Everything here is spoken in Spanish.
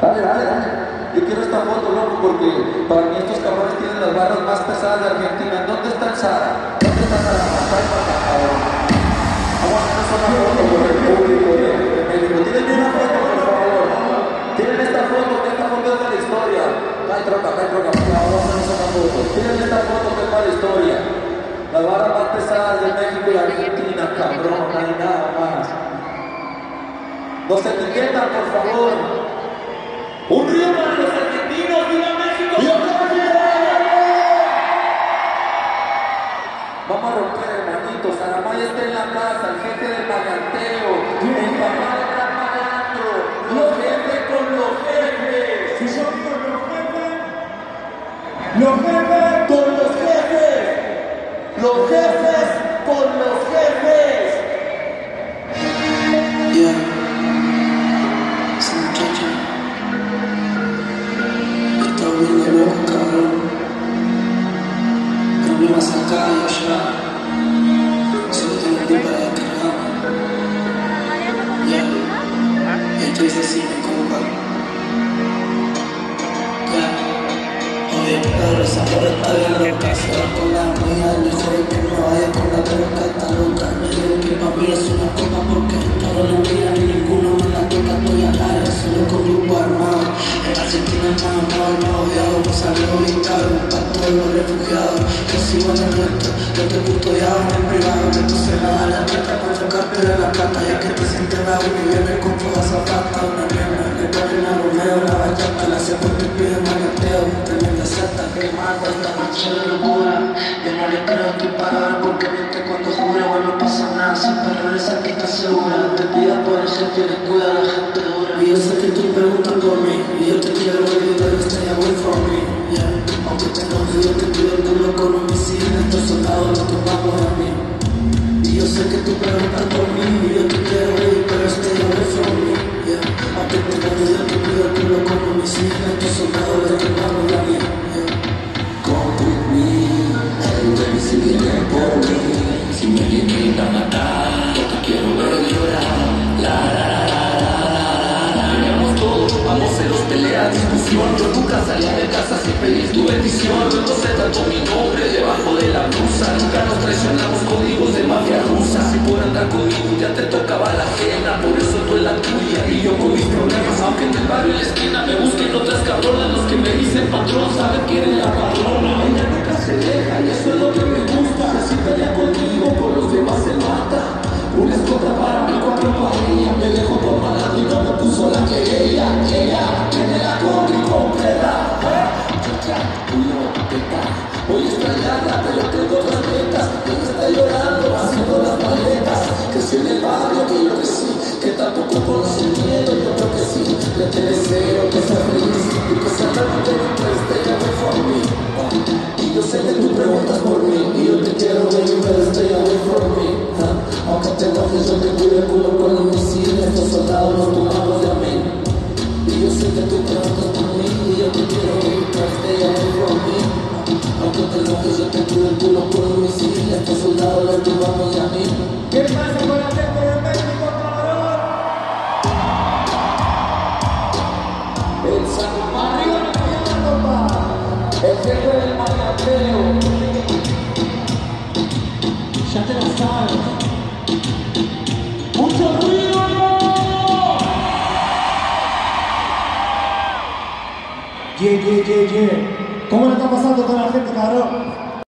Dale, dale, dale. Yo quiero esta foto, loco, porque para mí estos cabrones tienen las barras más pesadas de Argentina. ¿Dónde está el Sara? ¿Dónde está Sara? Vamos a hacernos una foto por el público de, de México. Tírenme una foto, por favor. Tienen esta foto, que esta foto de la historia. Hay troca, hay troca, vamos a hacernos una foto. Tienen esta foto que es para la historia. Las barras más pesadas de México y Argentina, cabrón, no hay nada más. Nos etiquetan, por favor. Un río para los argentinos, viva México. ¡Viva México! Vamos a romper, hermanitos. Aramay está en la casa, el jefe del maleanteo, el papá del gran malandro, los jefes con los jefes. Si yo digo los jefes, los jefes Pedro, esa porra está bien loca. Se con la amiga, mejor que no vaya con la boca, está loca. Me dijo que papi es una copa porque todo lo mira y ninguno me la toca. Estoy al aire, solo con grupo armado. En Argentina no, no, no, odiado. Pues salió bien caro para todos los refugiados. Que si van el resto, yo te custodiaba en el privado. Me puse la ala trata para enfocarte de la plata. Ya que te sientes bravo y viene con toda esa pata. Una mierda, le ponen a Romeo, la bachata, la por tu pide maneteo. Tremenda seta que mata esta noche de locura. Yo no le creo tu palabra porque miente cuando jura. Bueno, no pasa nada, siempre regresa que está segura. Te pida por el jefe, le cuida a la gente dura. Y yo sé que tú preguntas por mí, y yo te quiero baby, pero stay away from me. Yeah. Aunque te enoje, yo salía de casa sin pedir tu bendición. Luego se trató mi nombre debajo de la blusa. Nunca nos traicionamos códigos de mafia rusa. Si por andar conmigo ya te te deseo que seas feliz y que sea realmente después de ella me for me. Y yo sé que tú preguntas por mí y yo te quiero baby, pero stay away from me. Aunque te enojes, yo te cuido el culo con un misil. Estos soldados los tomamos de a mí. Y yo sé que tú preguntas jefe del. Ya te sabes. Yeah, yeah, yeah, yeah. ¿Cómo le está pasando a la gente, cabrón?